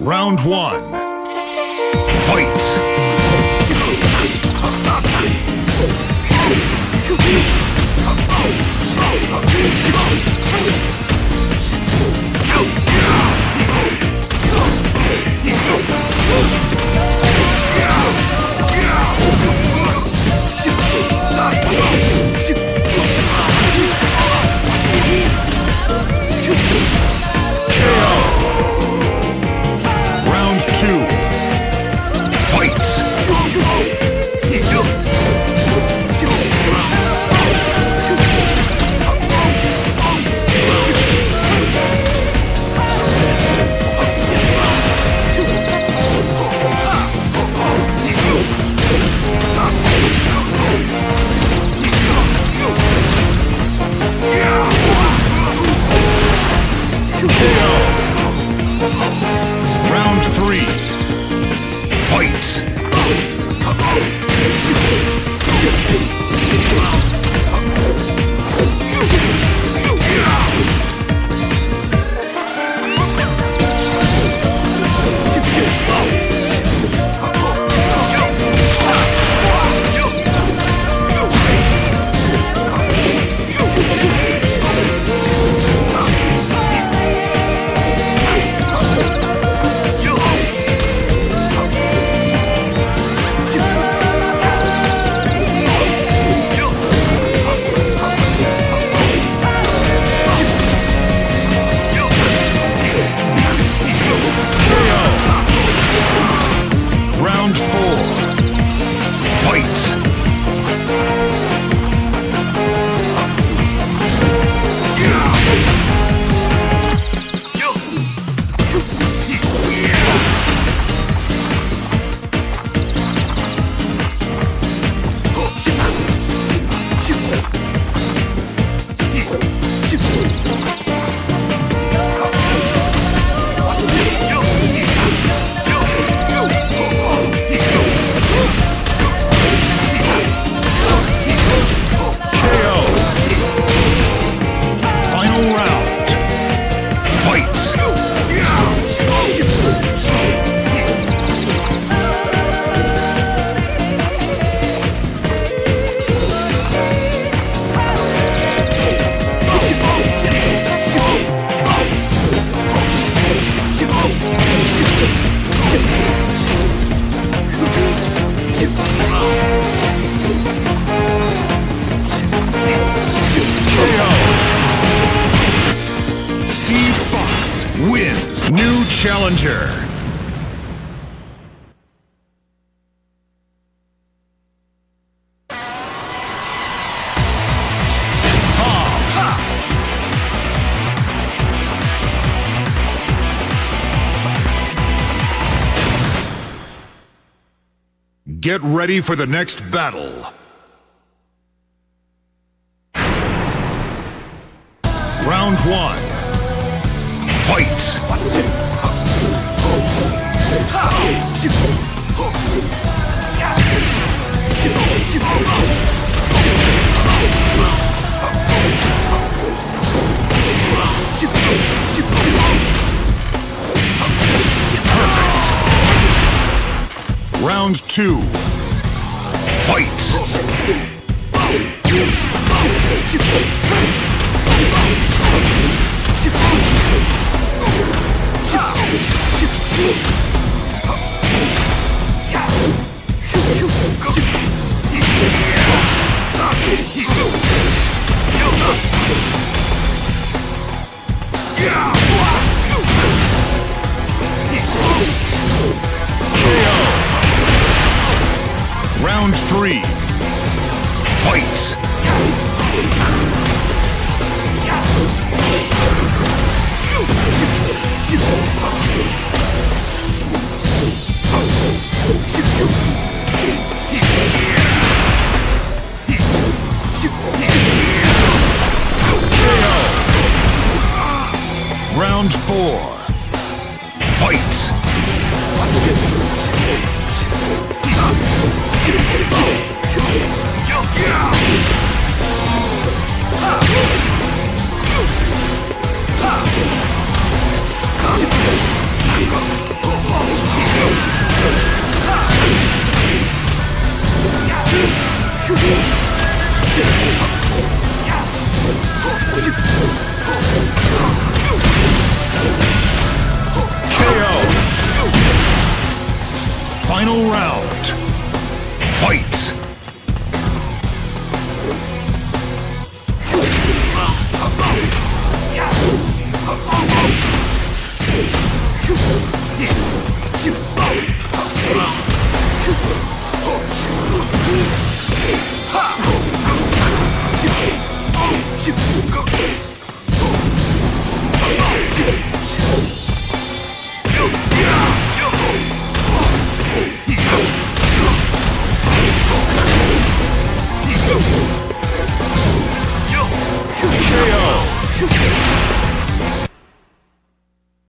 Round one. Fight! Wins. New challenger. Get ready for the next battle. Round one. Fight! Perfect. Round two. Fight!《チーム!》Round four. Fight!